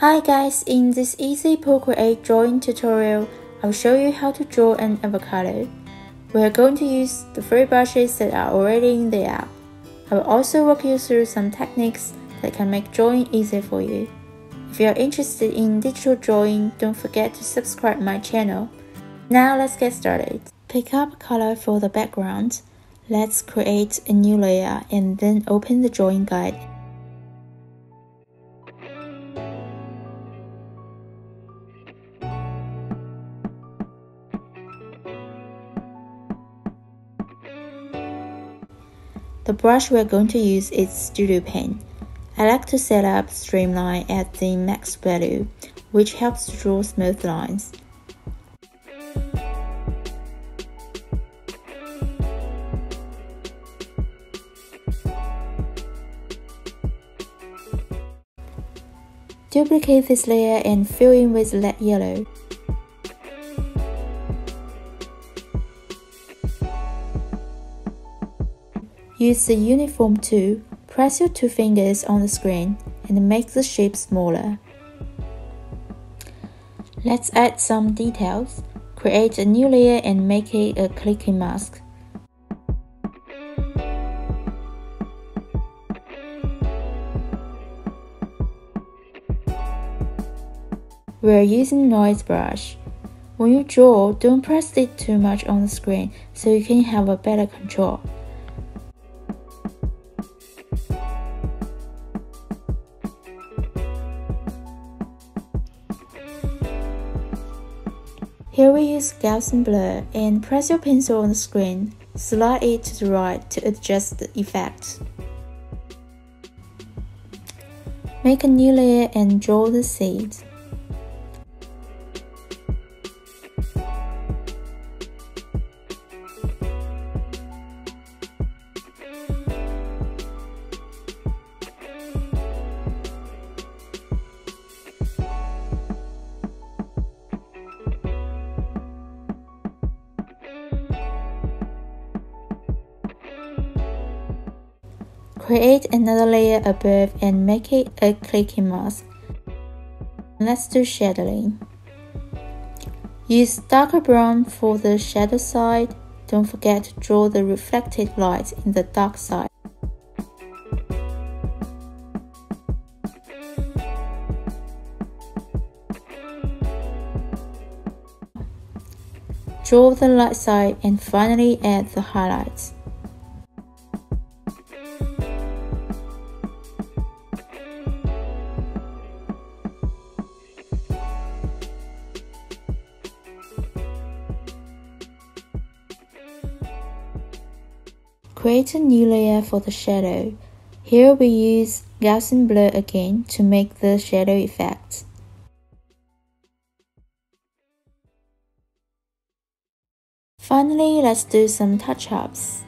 Hi guys, in this easy Procreate drawing tutorial, I'll show you how to draw an avocado. We are going to use the free brushes that are already in the app. I will also walk you through some techniques that can make drawing easier for you. If you are interested in digital drawing, don't forget to subscribe my channel. Now let's get started. Pick up color for the background. Let's create a new layer and then open the drawing guide The brush we're going to use is Studio Pen. I like to set up Streamline at the max value, which helps to draw smooth lines. Duplicate this layer and fill in with light yellow. Use the uniform tool, press your two fingers on the screen and make the shape smaller. Let's add some details. Create a new layer and make it a clipping mask. We're using noise brush. When you draw, don't press it too much on the screen so you can have a better control. Here we use Gaussian blur and press your pencil on the screen, slide it to the right to adjust the effect. Make a new layer and draw the seed. Create another layer above and make it a clipping mask. Let's do shadowing. Use darker brown for the shadow side. Don't forget to draw the reflected light in the dark side. Draw the light side and finally add the highlights. Create a new layer for the shadow. Here we use Gaussian blur again to make the shadow effect. Finally, let's do some touch-ups.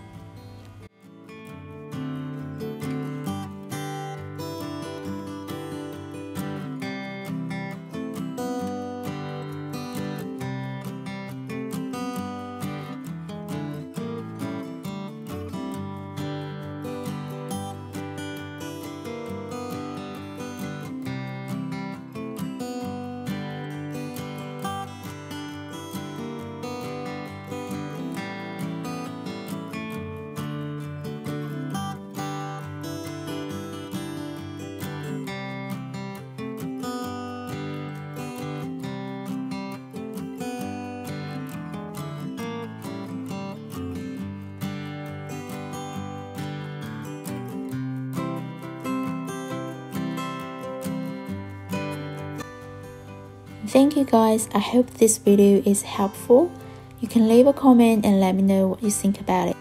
Thank you guys, I hope this video is helpful. You can leave a comment and let me know what you think about it.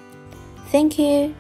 Thank you.